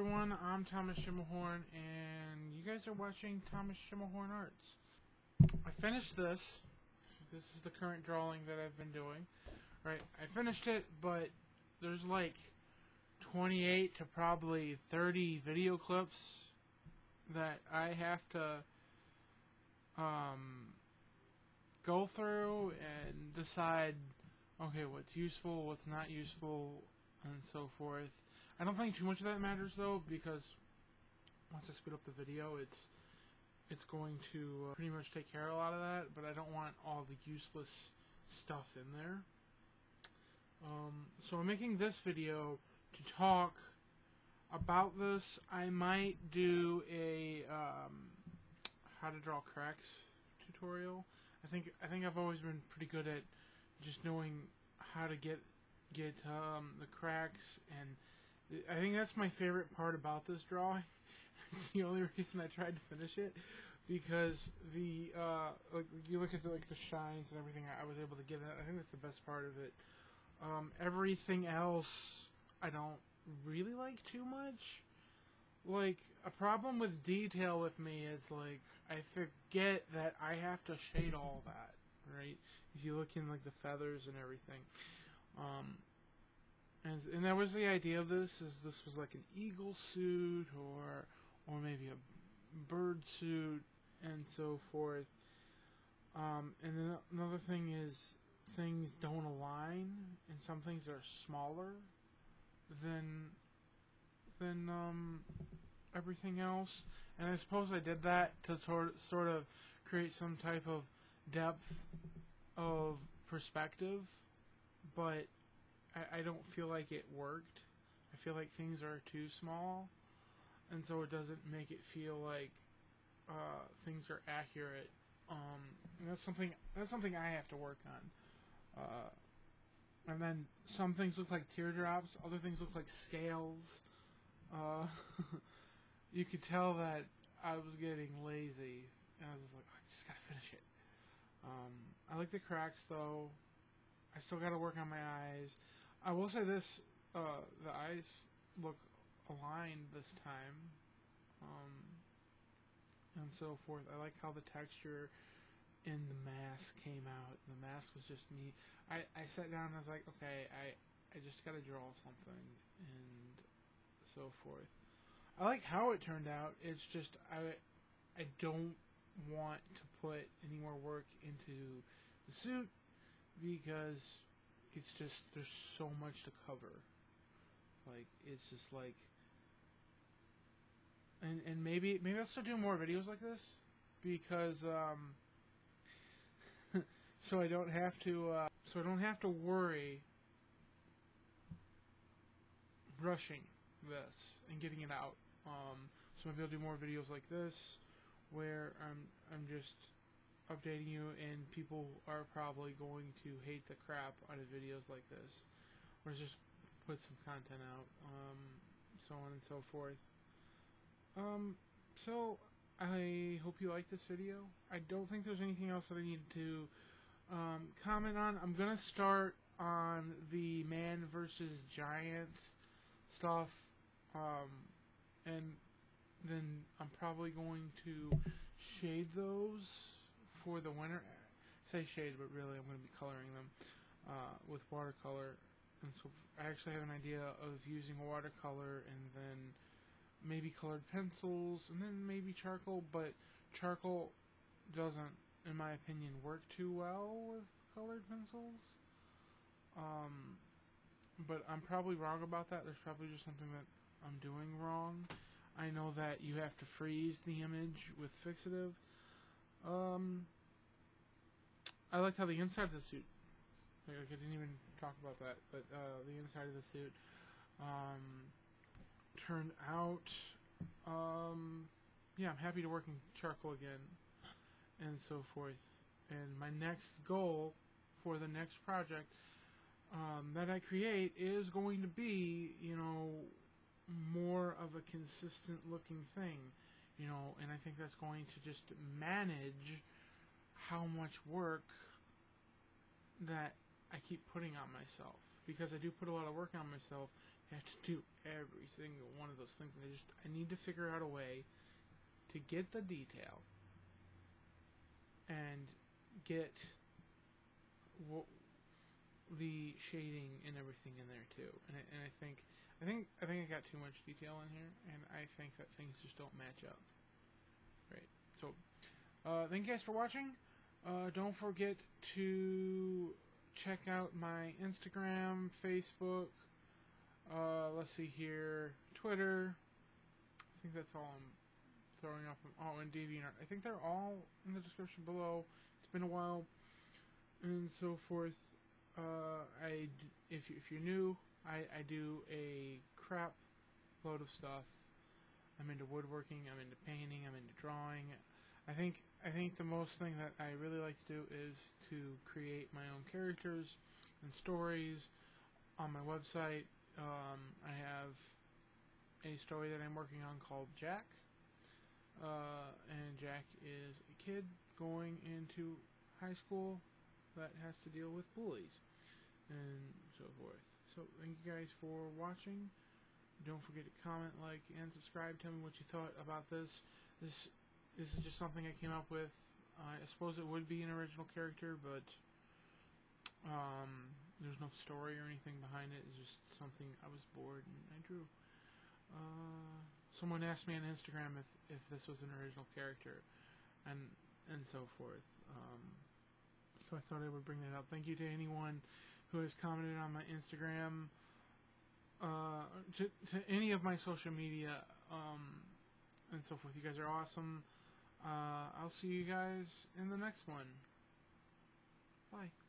everyone, I'm Thomas Schermerhorn, and you guys are watching Thomas Schermerhorn Arts. I finished this. This is the current drawing that I've been doing. Right, I finished it, but there's like 28 to probably 30 video clips that I have to um, go through and decide, okay, what's useful, what's not useful, and so forth. I don't think too much of that matters though, because once I speed up the video, it's it's going to uh, pretty much take care of a lot of that. But I don't want all the useless stuff in there. Um, so I'm making this video to talk about this. I might do a um, how to draw cracks tutorial. I think I think I've always been pretty good at just knowing how to get get um, the cracks and I think that's my favorite part about this drawing. it's the only reason I tried to finish it because the uh, like you look at the, like the shines and everything I was able to get it. I think that's the best part of it. Um, everything else I don't really like too much. Like a problem with detail with me is like I forget that I have to shade all that, right? If you look in like the feathers and everything. Um, and, and that was the idea of this is this was like an eagle suit or or maybe a bird suit and so forth. Um, and then another thing is things don't align and some things are smaller than than um, everything else. And I suppose I did that to sort sort of create some type of depth of perspective but I, I don't feel like it worked. I feel like things are too small, and so it doesn't make it feel like uh, things are accurate. Um, that's something that's something I have to work on. Uh, and then some things look like teardrops, other things look like scales. Uh, you could tell that I was getting lazy, and I was just like, I just gotta finish it. Um, I like the cracks though. I still gotta work on my eyes. I will say this: uh, the eyes look aligned this time, um, and so forth. I like how the texture in the mask came out. The mask was just neat. I, I sat down and I was like, okay, I I just got to draw something and so forth. I like how it turned out. It's just I I don't want to put any more work into the suit because it's just there's so much to cover. Like it's just like and and maybe maybe I'll start doing more videos like this because um so I don't have to uh, so I don't have to worry rushing this and getting it out. Um, so maybe I'll do more videos like this where I'm I'm just updating you, and people are probably going to hate the crap out of videos like this, or just put some content out, um, so on and so forth. Um, so I hope you like this video. I don't think there's anything else that I need to um, comment on. I'm gonna start on the man versus giant stuff, um, and then I'm probably going to shade those for the winter, say shade, but really I'm going to be coloring them uh, with watercolor. And so I actually have an idea of using watercolor and then maybe colored pencils and then maybe charcoal, but charcoal doesn't, in my opinion, work too well with colored pencils. Um, but I'm probably wrong about that. There's probably just something that I'm doing wrong. I know that you have to freeze the image with fixative. Um, I liked how the inside of the suit. Like, I didn't even talk about that, but uh, the inside of the suit um, turned out. Um, yeah, I'm happy to work in charcoal again, and so forth. And my next goal for the next project um, that I create is going to be, you know, more of a consistent looking thing, you know, and I think that's going to just manage how much work that I keep putting on myself. Because I do put a lot of work on myself I have to do every single one of those things, and I just I need to figure out a way to get the detail and get w- the shading and everything in there too. And I, and I think I think I think I got too much detail in here, and I think that things just don't match up. Right. So, uh, thank you guys for watching. Uh, don't forget to check out my Instagram, Facebook. Uh, let's see here, Twitter. I think that's all I'm throwing up. Oh, and DeviantArt. I think they're all in the description below. It's been a while, and so forth. Uh, I if if you're new, I I do a crap load of stuff. I'm into woodworking. I'm into painting. I'm into drawing. I think I think the most thing that I really like to do is to create my own characters and stories on my website. Um, I have a story that I'm working on called Jack, uh, and Jack is a kid going into high school that has to deal with bullies and so forth. So thank you guys for watching. Don't forget to comment, like, and subscribe. Tell me what you thought about this. This this is just something I came up with. I suppose it would be an original character, but um, there's no story or anything behind it. It's just something I was bored and I drew. Uh, someone asked me on Instagram if, if this was an original character, and and so forth. Um, so I thought I would bring that up. Thank you to anyone who has commented on my Instagram, uh, to, to any of my social media, um, and so forth. You guys are awesome. Uh, I'll see you guys in the next one. Bye.